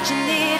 what you need.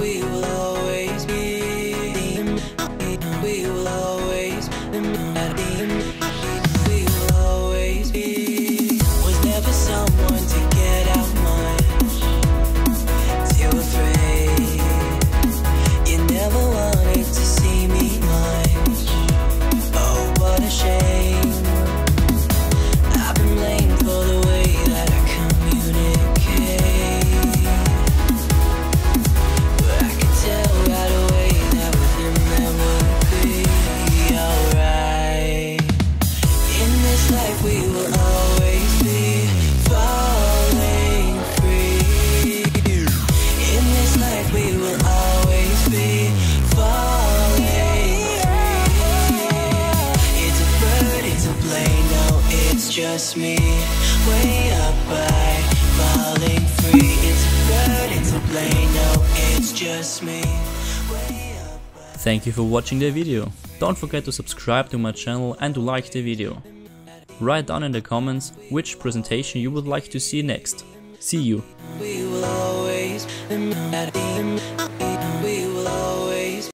We will this we will always be falling free. In this life, we will always be falling free. It's a bird, it's a plane, no, it's just me. Way up high, falling free. It's a bird, it's a plane, no, it's just me. Way up high. Thank you for watching the video. Don't forget to subscribe to my channel and to like the video. Write down in the comments which presentation you would like to see next. See you!